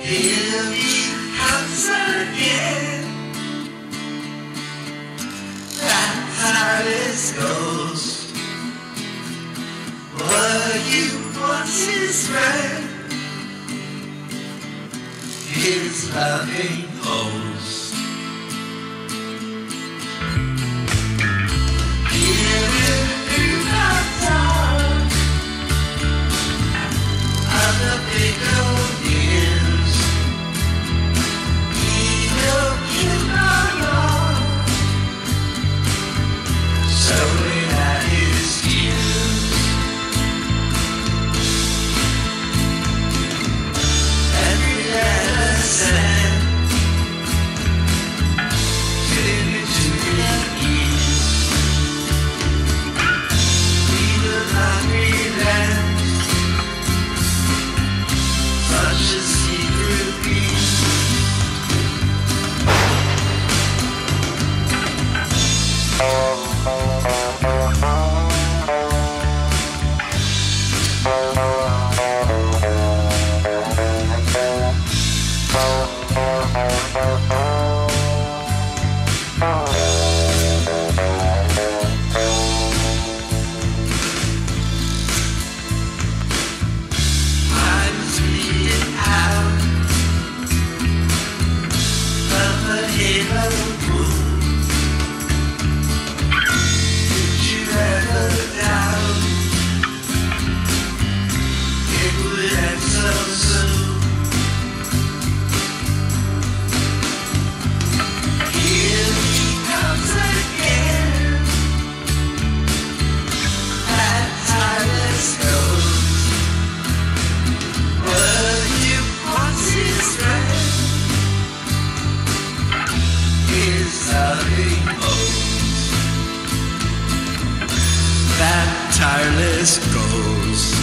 Hear me outside again. That is. What you once. His loving host. tireless ghost.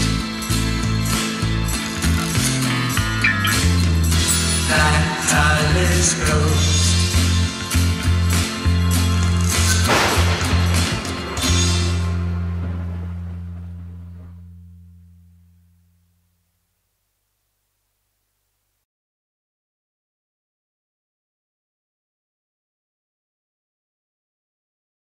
That tireless ghost.